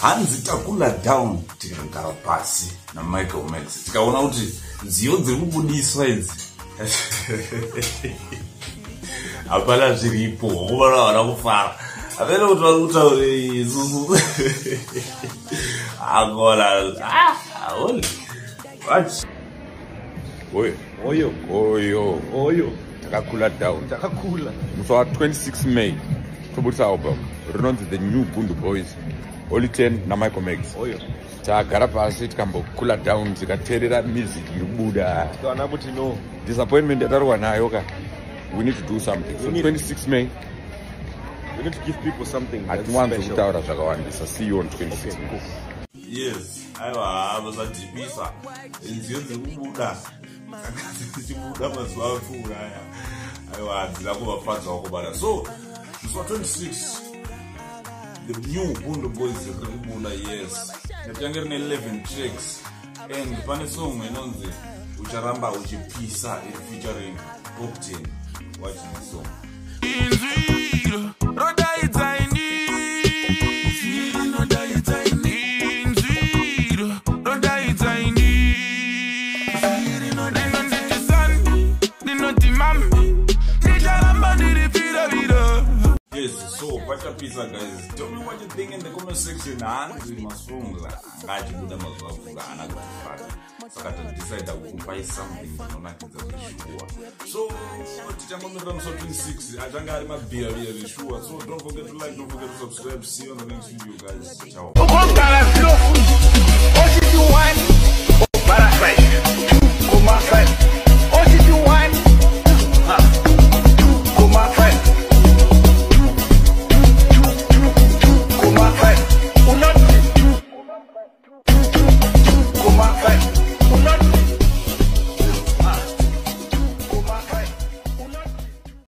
hanzi takula down tikagara pasi namichael max tikaona kuti nziyo dziri kubudiswa idzi. Hapana zviripo vana vana kufara. Hapena kuti vari kutaure isusu. Angona aoli what oyo oyo oyo oyo. Takakula down. Takakula. Musi wa26 may tobudisa album rinonzi the new gundu boys holy 10 namichael max. Oyo. Tagara pasi tikambokula down tikateerera music kuti no. Disappointment yatarwa nayo ka. We need to do something. So We need- 26 may. We need to give people something that's hatiwanzi kutaura zvakawandisa see you on 26 Okay, may. cool. yes. Aiwa vasadhibisa nziyo dziri kubuda dzichibuda mazuva apfuuraya aiwa hadzina kuvafadzawo kubada so musi wa26 the new bundo boys riri kubuda yes. Yatange rine 11 tracks and pane song inonzi ucharamba uchipisa iri featuring opten watch this song so pachapisa guys. Tell me what you think in the comment section. Hanzi masongs angachibuda mazuva apfuura haana kutifata. Saka tadecida kukupai something inonakidza zveshuwa. So tichangomirira musi wa26 achange ari mabhiya biya zveshuwa. So don't forget to like, don't forget to subscribe. See you on the next video guys. Ciao.